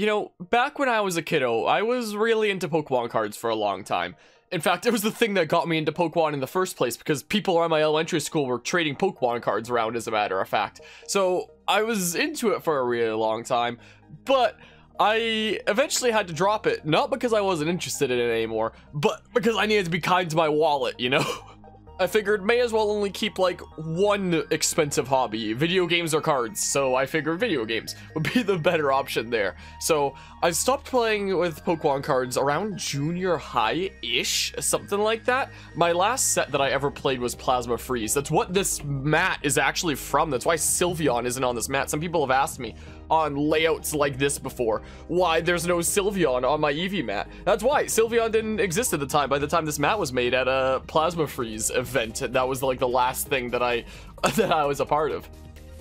You know, back when I was a kiddo, I was really into Pokemon cards for a long time. In fact, it was the thing that got me into Pokemon in the first place because people around my elementary school were trading Pokemon cards around, as a matter of fact. So I was into it for a really long time, but I eventually had to drop it, not because I wasn't interested in it anymore, but because I needed to be kind to my wallet, you know? I figured may as well only keep like one expensive hobby, video games or cards. So I figured video games would be the better option there. So I stopped playing with Pokemon cards around junior high-ish, something like that. My last set that I ever played was Plasma Freeze. That's what this mat is actually from. That's why Sylveon isn't on this mat. Some people have asked me on layouts like this before why there's no Sylveon on my Eevee mat. That's why Sylveon didn't exist at the time by the time this mat was made at a Plasma Freeze event. That was like the last thing that I that I was a part of.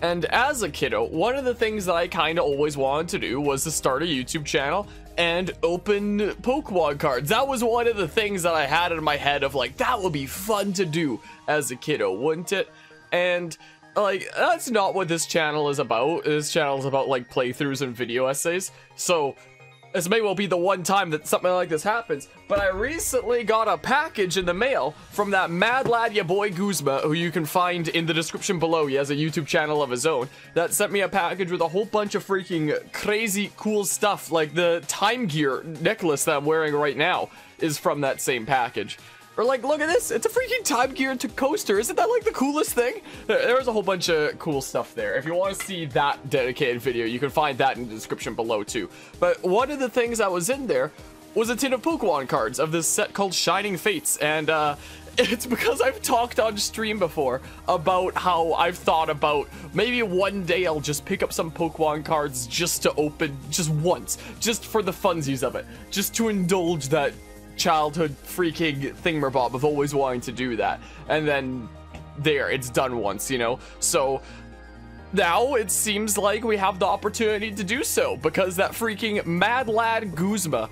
And as a kiddo, one of the things that I kind of always wanted to do was to start a YouTube channel and open Pokemon cards. That was one of the things that I had in my head of like, that would be fun to do as a kiddo, wouldn't it? And like, that's not what this channel is about. This channel is about like playthroughs and video essays. So this may well be the one time that something like this happens, but I recently got a package in the mail from that mad lad ya boy Guzma, who you can find in the description below. He has a YouTube channel of his own that sent me a package with a whole bunch of freaking crazy cool stuff, like the Time Gear necklace that I'm wearing right now is from that same package. Or like, look at this, it's a freaking Time Gear to coaster. Isn't that like the coolest thing? There's a whole bunch of cool stuff there. If you want to see that dedicated video, you can find that in the description below too. But one of the things that was in there was a tin of Pokemon cards of this set called Shining Fates. And uh, it's because I've talked on stream before about how I've thought about maybe one day I'll just pick up some Pokemon cards just to open just once, just for the funsies of it, just to indulge that childhood freaking thingamabob of always wanting to do that. And then there, it's done once, you know? So now it seems like we have the opportunity to do so because that freaking mad lad Guzma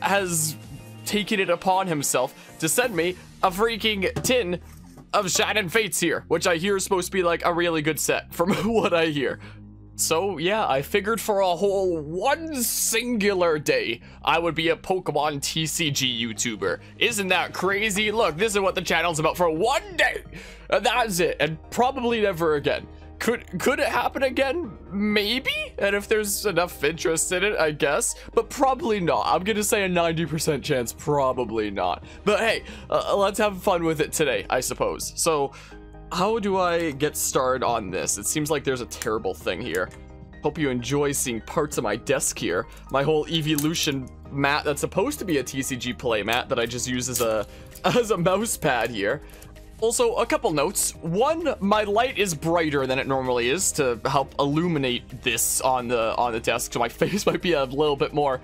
has taken it upon himself to send me a freaking tin of Shining Fates here, which I hear is supposed to be like a really good set from what I hear. So yeah, I figured for a whole one singular day, I would be a Pokemon TCG YouTuber. Isn't that crazy? Look, this is what the channel's about for one day. And that's it, and probably never again. Could could it happen again? Maybe? And if there's enough interest in it, I guess. But probably not. I'm gonna say a 90% chance, probably not. But hey, uh, let's have fun with it today, I suppose. So how do I get started on this? It seems like there's a terrible thing here. Hope you enjoy seeing parts of my desk here. My whole evolution mat that's supposed to be a TCG play mat that I just use as a as a mouse pad here. Also, a couple notes. One, my light is brighter than it normally is to help illuminate this on the on the desk, so my face might be a little bit more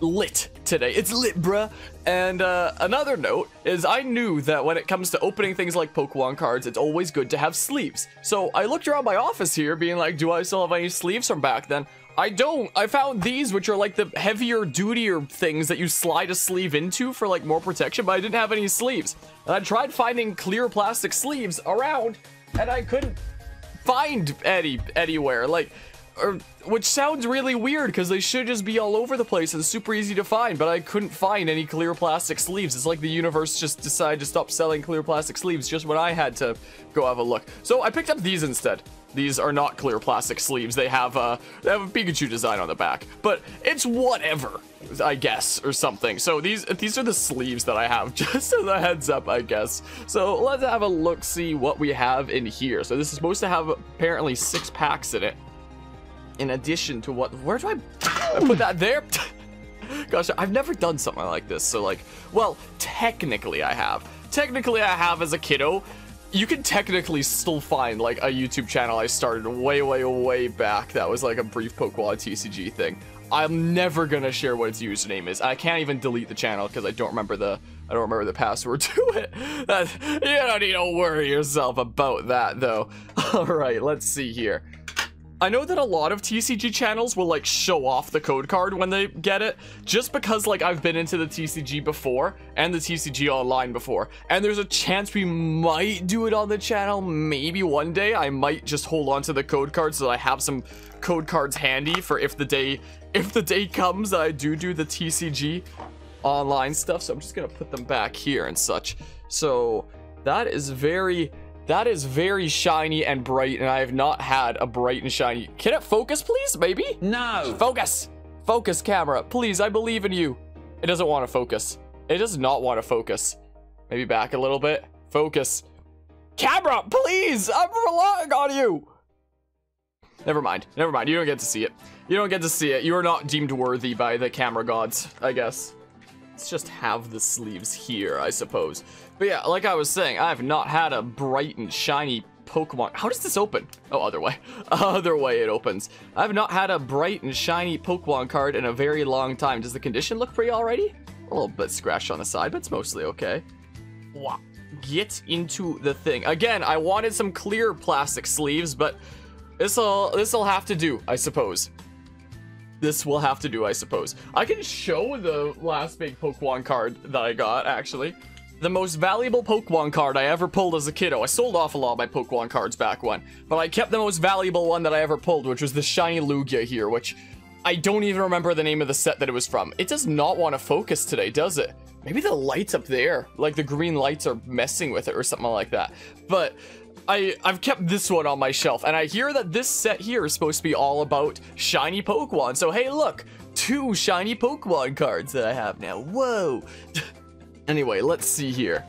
lit today. It's lit, bruh. And uh, another note is I knew that when it comes to opening things like Pokemon cards, it's always good to have sleeves. So I looked around my office here being like, do I still have any sleeves from back then? I don't. I found these, which are like the heavier, dutier things that you slide a sleeve into for like more protection, but I didn't have any sleeves. And I tried finding clear plastic sleeves around, and I couldn't find any anywhere. Like, or which sounds really weird because they should just be all over the place and super easy to find, but I couldn't find any clear plastic sleeves. It's like the universe just decided to stop selling clear plastic sleeves just when I had to go have a look. So I picked up these instead. These are not clear plastic sleeves. They have a they have a Pikachu design on the back, but it's whatever, I guess, or something. So these these are the sleeves that I have, just as a heads up, I guess. So let's have a look, see what we have in here. So this is supposed to have apparently six packs in it in addition to what, where do I, I put that there? Gosh, I've never done something like this, so like, well, technically I have. Technically I have as a kiddo. You can technically still find like a YouTube channel I started way, way, way back that was like a brief Pokemon TCG thing. I'm never gonna share what its username is. I can't even delete the channel because I don't remember the I don't remember the password to it. That, you don't need to worry yourself about that though. All right, let's see here. I know that a lot of TCG channels will like show off the code card when they get it, just because like I've been into the TCG before and the TCG online before, and there's a chance we might do it on the channel. Maybe one day I might just hold on to the code card so that I have some code cards handy for if the day if the day comes that I do do the TCG online stuff. So I'm just gonna put them back here and such. So that is very that is very shiny and bright, and I have not had a bright and shiny. Can it focus, please? Maybe? No. Focus! Focus, camera. Please, I believe in you. It doesn't want to focus. It does not want to focus. Maybe back a little bit. Focus. Camera, please! I'm relying on you! Never mind. Never mind. You don't get to see it. You don't get to see it. You are not deemed worthy by the camera gods, I guess. Let's just have the sleeves here, I suppose. But yeah, like I was saying, I have not had a bright and shiny Pokemon. How does this open? Oh, other way. Other way it opens. I have not had a bright and shiny Pokemon card in a very long time. Does the condition look pretty already? A little bit scratched on the side, but it's mostly okay. Wow. Get into the thing. Again, I wanted some clear plastic sleeves, but this'll this'll have to do, I suppose this will have to do, I suppose. I can show the last big Pokemon card that I got, actually. The most valuable Pokemon card I ever pulled as a kiddo. I sold off a lot of my Pokemon cards back when, but I kept the most valuable one that I ever pulled, which was the Shiny Lugia here, which I don't even remember the name of the set that it was from. It does not want to focus today, does it? Maybe the lights up there, like the green lights are messing with it or something like that. But I, I've kept this one on my shelf, and I hear that this set here is supposed to be all about shiny Pokemon. So hey, look, two shiny Pokemon cards that I have now. Whoa. anyway, let's see here.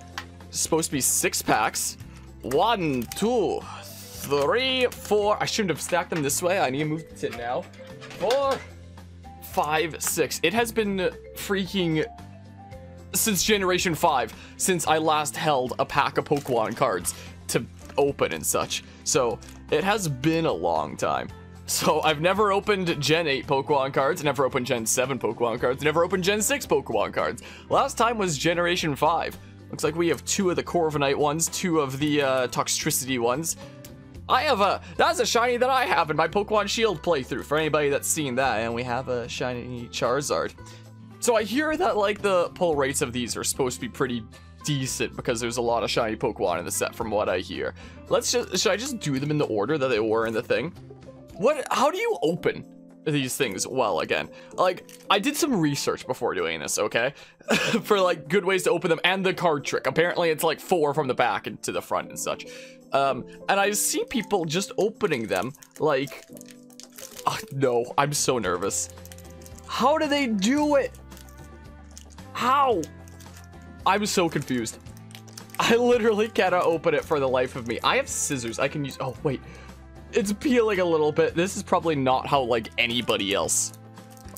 It's supposed to be six packs. One, two, three, four. I shouldn't have stacked them this way. I need to move it now. Four, five, six. It has been freaking since Generation 5, since I last held a pack of Pokemon cards to open and such. So it has been a long time. So I've never opened Gen 8 Pokemon cards, never opened Gen 7 Pokemon cards, never opened Gen 6 Pokemon cards. Last time was Generation 5. Looks like we have two of the Corviknight ones, two of the uh, Toxtricity ones. I have a, that's a shiny that I have in my Pokemon Shield playthrough for anybody that's seen that, and we have a shiny Charizard. So I hear that like the pull rates of these are supposed to be pretty decent because there's a lot of shiny Pokemon in the set from what I hear. Let's just, should I just do them in the order that they were in the thing? What, how do you open these things well again? Like, I did some research before doing this, okay? For like good ways to open them and the card trick. Apparently it's like four from the back and to the front and such. Um, and I see people just opening them like, oh, no, I'm so nervous. How do they do it? How? I'm so confused. I literally cannot open it for the life of me. I have scissors. I can use... Oh, wait. It's peeling a little bit. This is probably not how, like, anybody else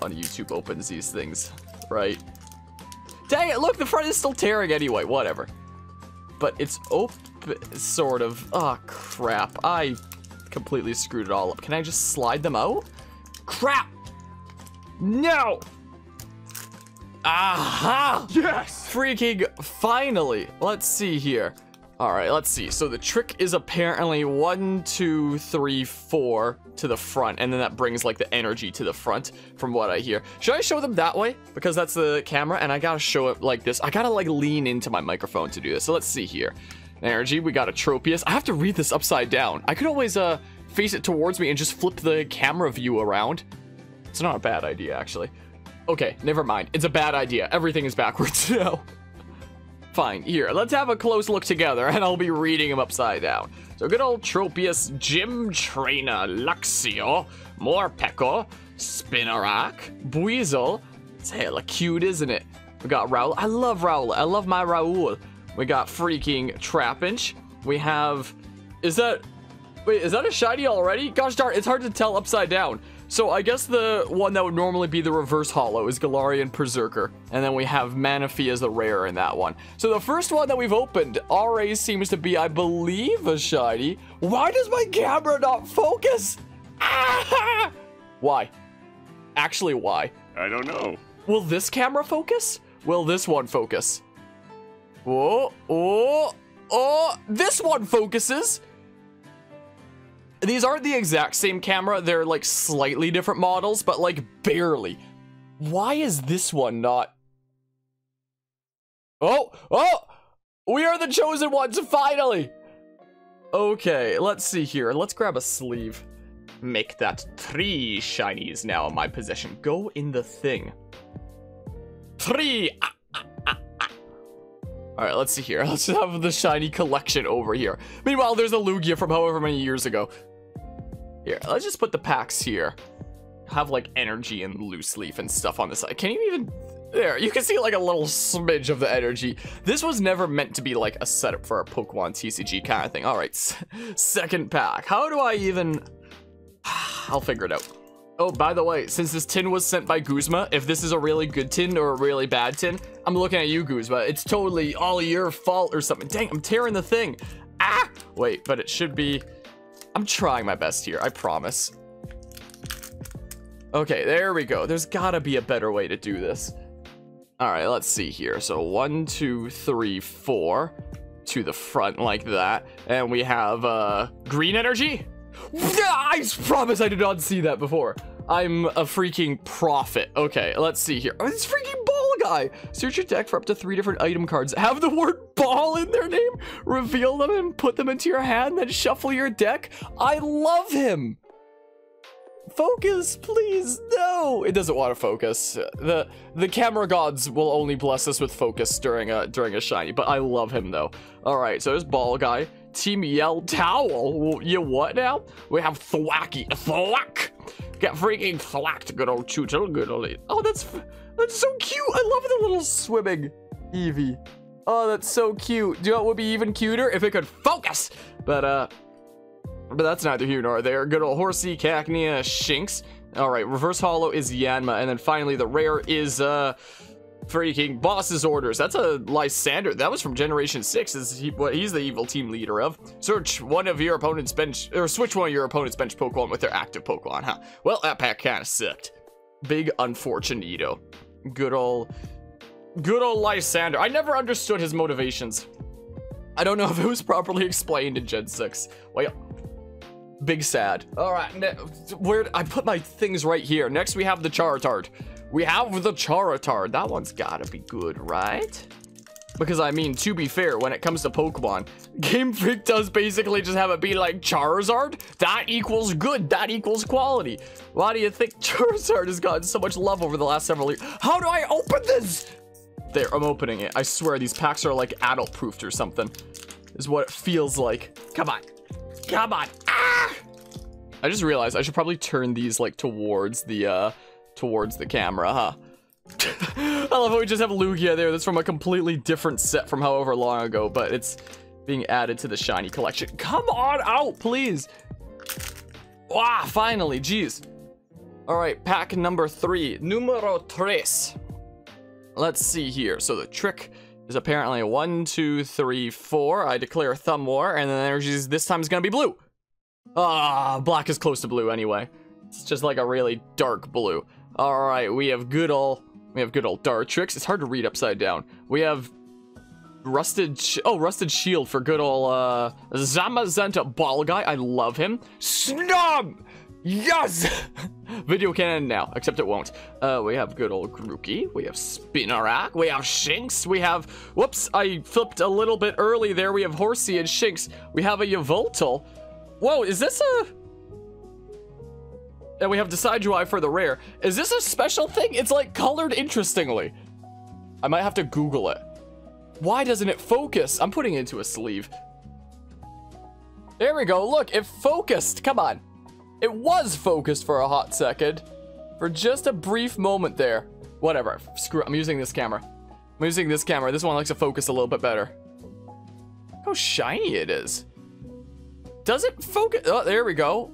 on YouTube opens these things, right? Dang it, look, the front is still tearing anyway. Whatever. But it's open, sort of. Oh, crap. I completely screwed it all up. Can I just slide them out? Crap! No! Aha! Yes! Freaking finally! Let's see here. Alright, let's see. So the trick is apparently one, two, three, four to the front, and then that brings like the energy to the front from what I hear. Should I show them that way? Because that's the camera, and I gotta show it like this. I gotta like lean into my microphone to do this. So let's see here. Energy, we got a Tropius. I have to read this upside down. I could always uh face it towards me and just flip the camera view around. It's not a bad idea, actually. Okay, never mind. It's a bad idea. Everything is backwards now. Fine, here, let's have a close look together, and I'll be reading them upside down. So good old Tropius, Gym Trainer, Luxio, Morpeko, Spinarak, Buizel. It's hella cute, isn't it? We got Raul. I love Raul. I love my Raul. We got freaking Trapinch. We have... Is that... Wait, is that a shiny already? Gosh darn, it's hard to tell upside down. So I guess the one that would normally be the reverse holo is Galarian Perrserker, And then we have Manaphy as the rare in that one. So the first one that we've opened RA seems to be, I believe, a shiny. Why does my camera not focus? Ah! Why? Actually, why? I don't know. Will this camera focus? Will this one focus? Oh, oh, oh, this one focuses. These aren't the exact same camera. They're like slightly different models, but like barely. Why is this one not? Oh, oh, we are the chosen ones, finally. Okay, let's see here. Let's grab a sleeve. Make that three shinies now in my possession. Go in the thing. Three. Ah, ah, ah, ah. All right, let's see here. Let's have the shiny collection over here. Meanwhile, there's a Lugia from however many years ago. Here, let's just put the packs here. Have like energy and loose leaf and stuff on the side. Can you even there, you can see like a little smidge of the energy. This was never meant to be like a setup for a Pokemon TCG kind of thing. All right, second pack. How do I even... I'll figure it out. Oh, by the way, since this tin was sent by Guzma, if this is a really good tin or a really bad tin, I'm looking at you, Guzma. It's totally all your fault or something. Dang, I'm tearing the thing. Ah! Wait, but it should be... I'm trying my best here, I promise. Okay, there we go. There's gotta be a better way to do this. All right, let's see here. So one, two, three, four to the front like that. And we have uh, green energy. I promise I did not see that before. I'm a freaking prophet. Okay, let's see here. Oh, this freaking guy. Search your deck for up to three different item cards. Have the word ball in their name. Reveal them and put them into your hand, then shuffle your deck. I love him. Focus, please. No, it doesn't want to focus. The the camera gods will only bless us with focus during a during a shiny, but I love him though. All right, so there's ball guy. Team Yell Towel. You what now? We have Thwackey. Thwack. Get freaking thwacked, good old Choochel, good old. Oh, that's that's so cute. I love the little swimming Eevee. Oh, that's so cute. Do you know what would be even cuter if it could focus? But uh, but that's neither here nor there. Good old Horsey, Cacnea, Shinx. Alright, Reverse Holo is Yanma. And then finally, the rare is, uh, freaking Boss's Orders. That's a Lysandre. That was from Generation 6. Is he, what he's the evil team leader of. Search one of your opponent's bench, or switch one of your opponent's bench Pokemon with their active Pokemon, huh? Well, that pack kind of sucked. Big Unfortunito. Good old, good old Lysander. I never understood his motivations. I don't know if it was properly explained in Gen 6. Well, Big sad. All right, where I put my things right here. Next, we have the Charizard. We have the Charizard. That one's gotta be good, right? Because, I mean, to be fair, when it comes to Pokemon, Game Freak does basically just have it be like Charizard. That equals good. That equals quality. Why do you think Charizard has gotten so much love over the last several years? How do I open this? There, I'm opening it. I swear these packs are like adult-proofed or something. Is what it feels like. Come on. Come on. Ah! I just realized I should probably turn these like towards the uh towards the camera, huh? I love how we just have Lugia there. That's from a completely different set from however long ago, but it's being added to the shiny collection. Come on out, please. Wow, finally, jeez. All right, pack number three, numero tres. Let's see here. So the trick is apparently one, two, three, four. I declare Thumb War, and then energies this time is gonna be blue. Ah, black is close to blue anyway. It's just like a really dark blue. All right, we have good old, we have good old Dartrix. It's hard to read upside down. We have Rusted, oh, Rusted Shield for good old, uh, Zamazenta Ball Guy. I love him. Snob! Yes! Video can now, except it won't. Uh, we have good old Grookey. We have Spinarak. We have Shinx. We have... Whoops, I flipped a little bit early there. We have Horsey and Shinx. We have a Yveltal. Whoa, is this a... And we have Decidueye for the rare. Is this a special thing? It's like colored interestingly. I might have to Google it. Why doesn't it focus? I'm putting it into a sleeve. There we go. Look, it focused. Come on. It was focused for a hot second. For just a brief moment there. Whatever. Screw it. I'm using this camera. I'm using this camera. This one likes to focus a little bit better. How shiny it is. Does it focus? Oh, there we go.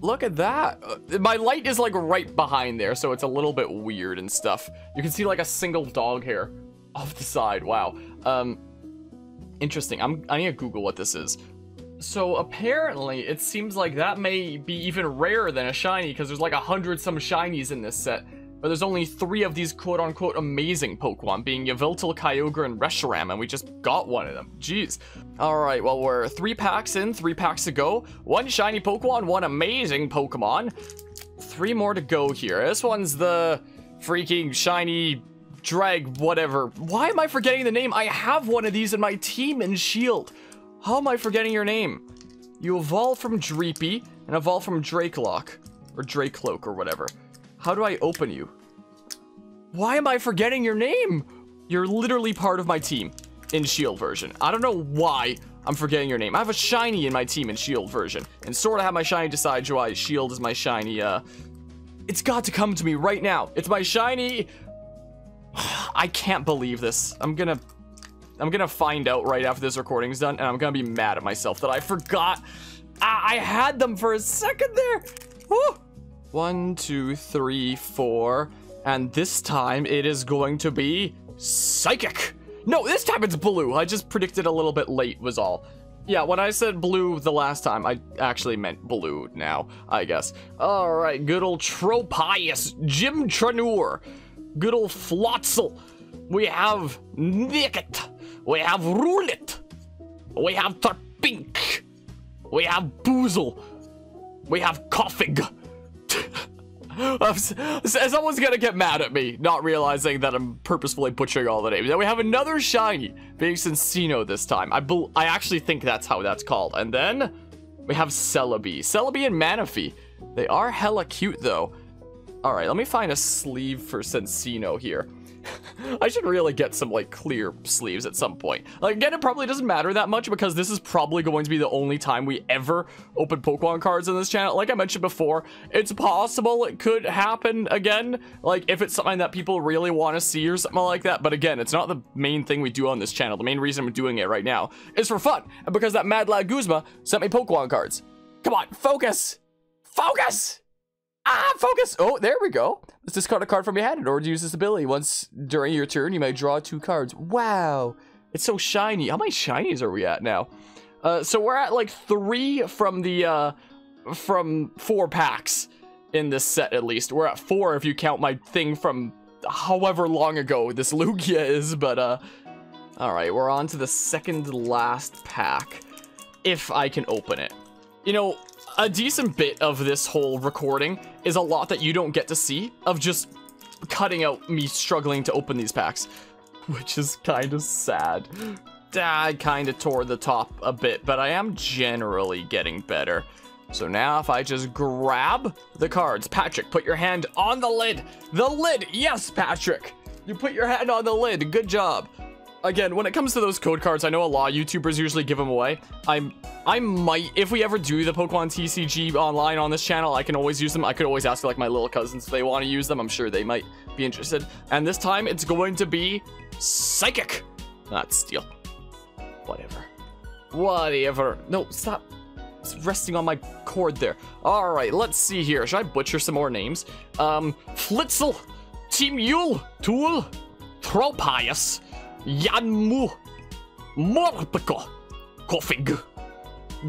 Look at that. Uh, my light is like right behind there, so it's a little bit weird and stuff. You can see like a single dog hair off the side. Wow. Um, interesting. I'm, I need to Google what this is. So apparently, it seems like that may be even rarer than a shiny because there's like a hundred some shinies in this set. But there's only three of these quote-unquote amazing Pokemon, being Yveltal, Kyogre, and Reshiram, and we just got one of them. Jeez. Alright, well, we're three packs in, three packs to go. One shiny Pokemon, one amazing Pokemon. Three more to go here. This one's the freaking shiny drag whatever. Why am I forgetting the name? I have one of these in my team in Shield. How am I forgetting your name? You evolve from Dreepy and evolve from Drakelock. Or Drakloak or whatever. How do I open you? Why am I forgetting your name? You're literally part of my team in Shield version. I don't know why I'm forgetting your name. I have a shiny in my team in Shield version. And sort of have my shiny decide why Shield is my shiny, uh... It's got to come to me right now. It's my shiny... I can't believe this. I'm gonna... I'm gonna find out right after this recording's done, and I'm gonna be mad at myself that I forgot. I, I had them for a second there. Woo! One, two, three, four. And this time it is going to be Psychic. No, this time it's blue. I just predicted a little bit late was all. Yeah, when I said blue the last time, I actually meant blue now, I guess. Alright, good old Tropius, Jim Tranur, good old Floatzel. We have Nickit, we have Rullet, we have Tarpink, we have Boozle, we have Koffing. Someone's gonna get mad at me, not realizing that I'm purposefully butchering all the names. Then we have another shiny, being Cinccino this time. I I actually think that's how that's called. And then we have Celebi. Celebi and Manaphy. They are hella cute though. Alright, let me find a sleeve for Cinccino here. I should really get some like clear sleeves at some point. Like again, it probably doesn't matter that much because this is probably going to be the only time we ever open Pokemon cards in this channel. Like I mentioned before, it's possible it could happen again. Like if it's something that people really want to see or something like that. But again, it's not the main thing we do on this channel. The main reason I'm doing it right now is for fun. And because that Mad Lad Guzma sent me Pokemon cards. Come on, focus! Focus! Ah, focus! Oh, there we go. Let's discard a card from your hand in order to use this ability. Once during your turn, you may draw two cards. Wow. It's so shiny. How many shinies are we at now? Uh, so we're at like three from the, uh, from four packs in this set at least. We're at four if you count my thing from however long ago this Lugia is, but, uh, alright, we're on to the second last pack. If I can open it. You know, a decent bit of this whole recording is a lot that you don't get to see of just cutting out me struggling to open these packs, which is kind of sad. I kind of tore the top a bit, but I am generally getting better. So now if I just grab the cards, Patrick, put your hand on the lid. The lid, yes, Patrick. You put your hand on the lid, good job again, when it comes to those code cards, I know a lot of YouTubers usually give them away. I'm, I might, if we ever do the Pokemon TCG online on this channel, I can always use them. I could always ask like my little cousins if they want to use them. I'm sure they might be interested. And this time it's going to be Psychic, not Steel. Whatever. Whatever. No, stop. It's resting on my cord there. All right, let's see here. Should I butcher some more names? Um, Flitzel, Team Yule, Tool, Tropius, Yanmu, Morpeko, Koffing,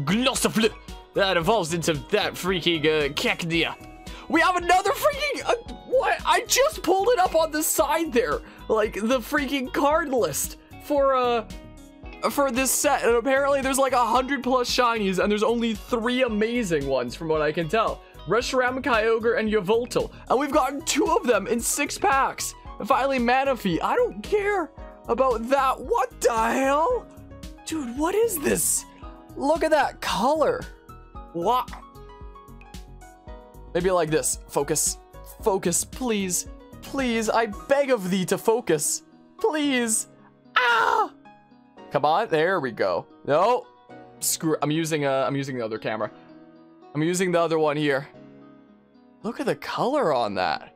Glossiflu. That evolves into that freaking uh, Cacnea. We have another freaking, uh, what? I just pulled it up on the side there. Like the freaking card list for, uh, for this set. And apparently there's like a hundred plus shinies and there's only three amazing ones from what I can tell. Reshiram, Kyogre, and Yveltal. And we've gotten two of them in six packs. And finally, Manaphy. I don't care about that. What the hell? Dude, what is this? Look at that color. What? Maybe like this. Focus. Focus, please. Please, I beg of thee to focus. Please. Ah! Come on, there we go. No. Screw I'm using uh I'm using the other camera. I'm using the other one here. Look at the color on that.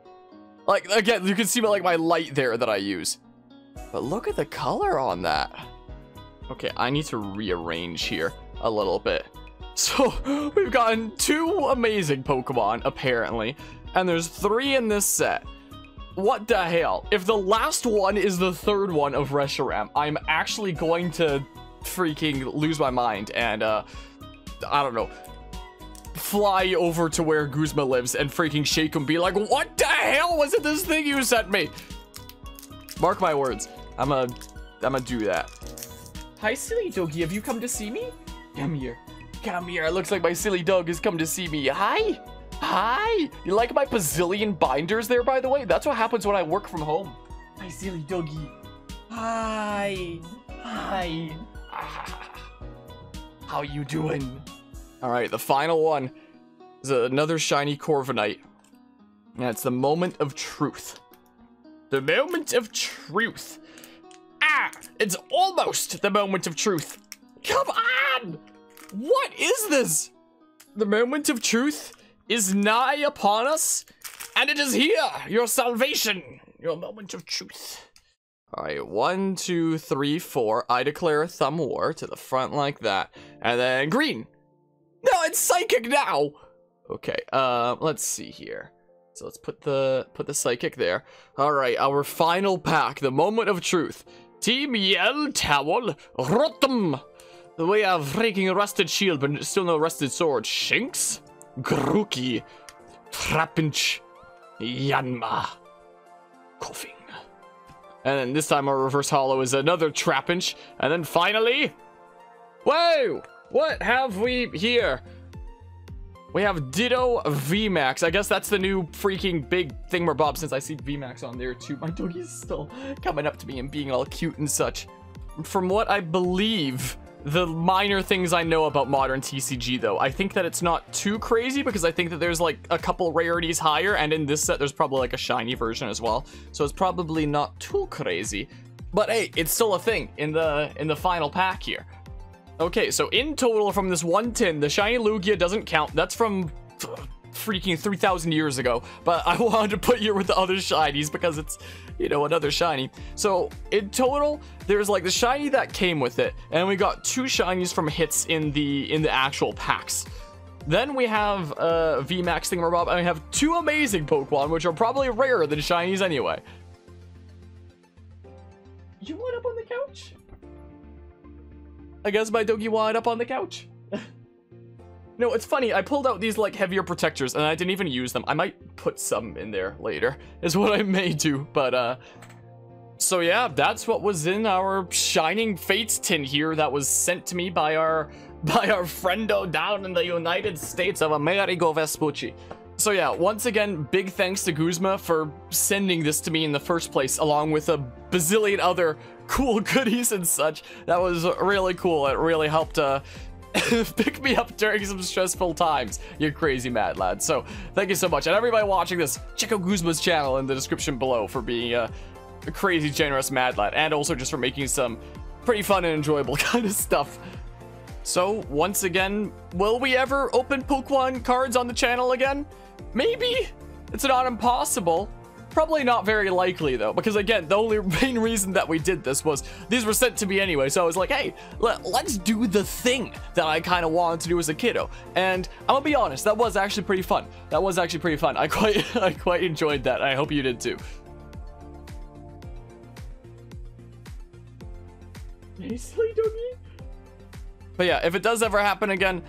Like again, you can see my, like my light there that I use. But look at the color on that. Okay, I need to rearrange here a little bit. So, we've gotten two amazing Pokemon, apparently, and there's three in this set. What the hell? If the last one is the third one of Reshiram, I'm actually going to freaking lose my mind and, uh, I don't know, fly over to where Guzma lives and freaking shake him, be like, what the hell was it this thing you sent me? Mark my words. I'm a, I'm gonna do that. Hi, silly doggy. Have you come to see me? Come here. Come here. It looks like my silly dog has come to see me. Hi. Hi. You like my bazillion binders there, by the way? That's what happens when I work from home. Hi, silly doggy. Hi. Hi. How you doing? All right, the final one is another shiny Corviknight. And it's the moment of truth. The moment of truth. Ah, it's almost the moment of truth. Come on! What is this? The moment of truth is nigh upon us, and it is here, your salvation, your moment of truth. All right, one, two, three, four. I declare a thumb war to the front like that. And then green. No, it's psychic now. Okay, um, let's see here. So let's put the put the psychic there. All right, our final pack, the moment of truth. Team Yell Towel Rotom. We have freaking rusted shield, but still no rusted sword. Shinx, Grookey, Trapinch, Yanma, Koffing. And then this time our reverse holo is another Trapinch. And then finally... Whoa! What have we here? We have Ditto VMAX. I guess that's the new freaking big thingamabob since I see VMAX on there too. My doggy's still coming up to me and being all cute and such. From what I believe, the minor things I know about modern TCG though. I think that it's not too crazy because I think that there's like a couple rarities higher and in this set there's probably like a shiny version as well. So it's probably not too crazy. But hey, it's still a thing in the in the final pack here. Okay, so in total from this one tin, the shiny Lugia doesn't count. That's from freaking 3,000 years ago. But I wanted to put here with the other shinies because it's, you know, another shiny. So in total, there's like the shiny that came with it. And we got two shinies from hits in the in the actual packs. Then we have uh, VMAX Thingamabob, and we have two amazing Pokemon, which are probably rarer than shinies anyway. You want up on the couch? I guess my doggy wanted up on the couch. No, it's funny. I pulled out these like heavier protectors and I didn't even use them. I might put some in there later is what I may do. But uh, so yeah, that's what was in our Shining Fates tin here that was sent to me by our by our friendo down in the United States of Amerigo Vespucci. So yeah, once again, big thanks to Guzma for sending this to me in the first place, along with a bazillion other cool goodies and such. That was really cool. It really helped uh, pick me up during some stressful times, you crazy mad lad. So thank you so much. And everybody watching this, check out Guzma's channel in the description below for being a, a crazy generous mad lad and also just for making some pretty fun and enjoyable kind of stuff. So once again, will we ever open Pokemon cards on the channel again? Maybe. It's not impossible. Probably not very likely though, because again, the only main reason that we did this was these were sent to me anyway. So I was like, hey, let, us do the thing that I kind of wanted to do as a kiddo. And I'm gonna be honest, that was actually pretty fun. That was actually pretty fun. I quite, I quite enjoyed that. I hope you did too. But yeah, if it does ever happen again,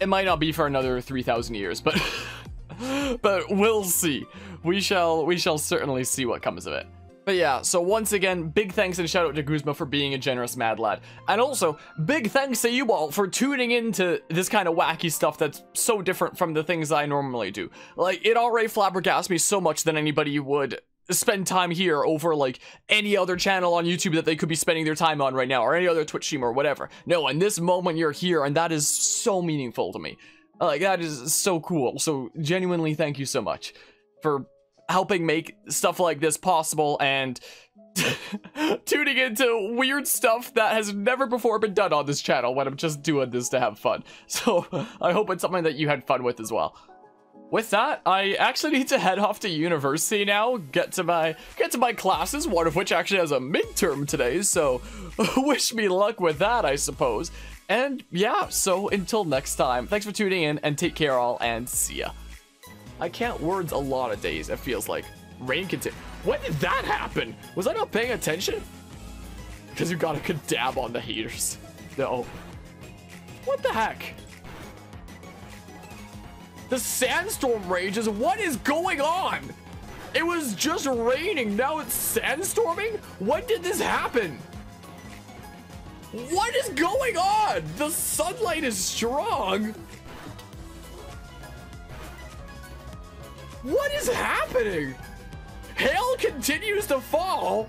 it might not be for another 3,000 years, but but we'll see. We shall we shall certainly see what comes of it. But yeah, so once again, big thanks and shout out to Guzma for being a generous mad lad. And also, big thanks to you all for tuning into this kind of wacky stuff that's so different from the things I normally do. Like, it already flabbergasts me so much than anybody would spend time here over like any other channel on YouTube that they could be spending their time on right now or any other Twitch stream or whatever. No, in this moment you're here and that is so meaningful to me. Like, that is so cool. So, genuinely, thank you so much for helping make stuff like this possible and tuning into weird stuff that has never before been done on this channel when I'm just doing this to have fun. So, I hope it's something that you had fun with as well. With that, I actually need to head off to university now, get to my get to my classes, one of which actually has a midterm today, so wish me luck with that, I suppose. And yeah, so until next time, thanks for tuning in and take care all and see ya. I can't words a lot of days, it feels like. Rain continue. When did that happen? Was I not paying attention? Because you got a good dab on the haters. No. What the heck? The sandstorm rages. What is going on? It was just raining. Now it's sandstorming? When did this happen? What is going on? The sunlight is strong. What is happening? Hail continues to fall